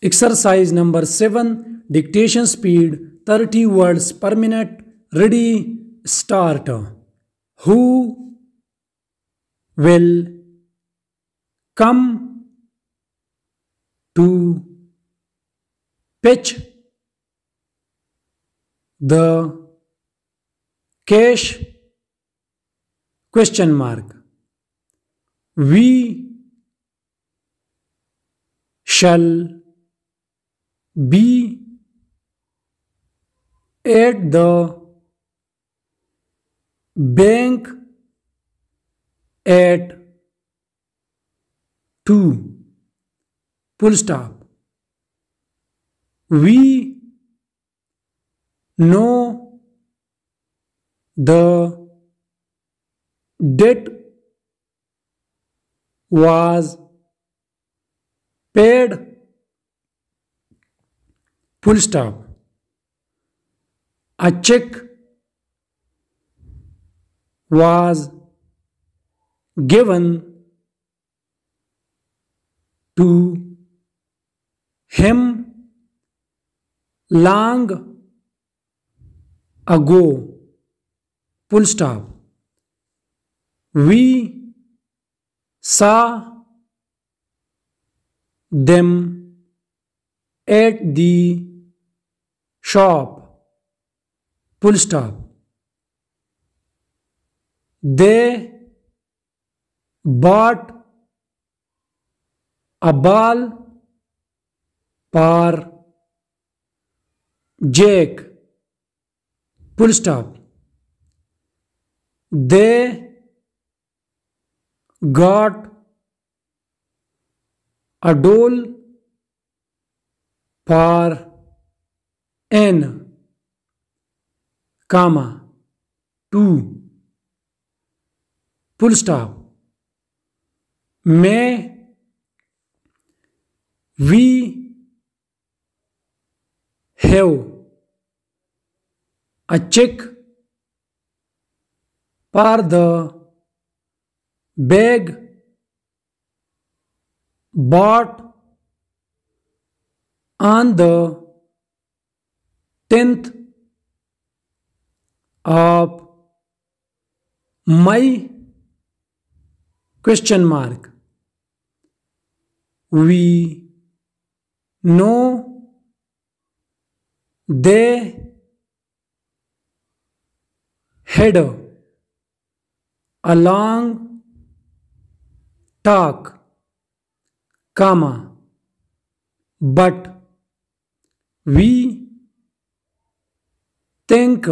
Exercise number 7 Dictation speed 30 words per minute. Ready, start. Who will come to pitch the cash question mark we shall be at the bank at 2 full stop we know the debt was paid full stop. A check was given to him long ago. Full stop. We saw them at the shop full stop they bought a ball for Jake full stop they got a doll for N, comma, 2, full stop. May, we, have, a check for the bag bought on the 10th of May? Question mark. We know they had a long talk, comma, but we think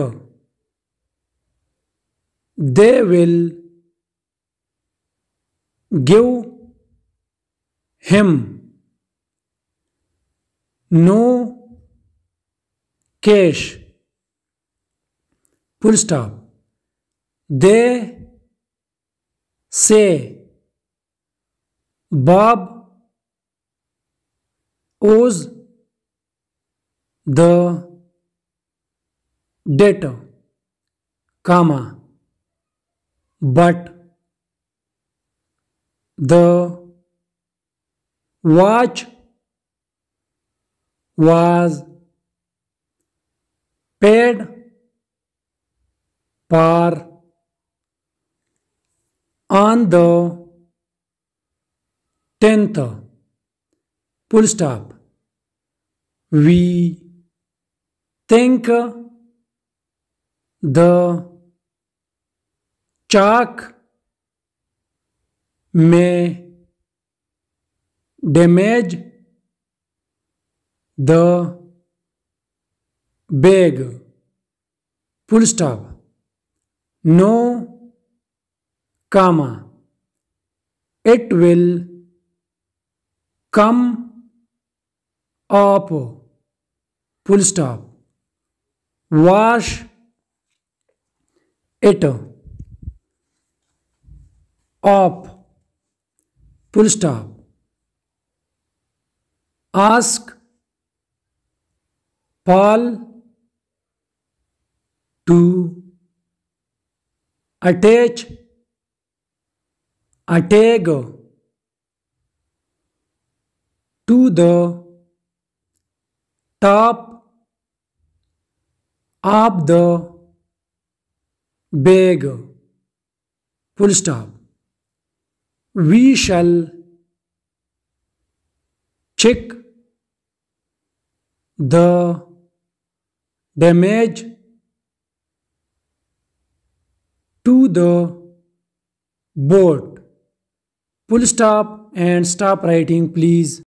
they will give him no cash full stop they say bob owes the data comma but the watch was paid par on the 10th full stop we think the chalk may damage the bag full stop no comma it will come up full stop wash it op full stop ask Paul to attach a tag to the top of the beg, full stop. We shall check the damage to the boat. Full stop and stop writing please.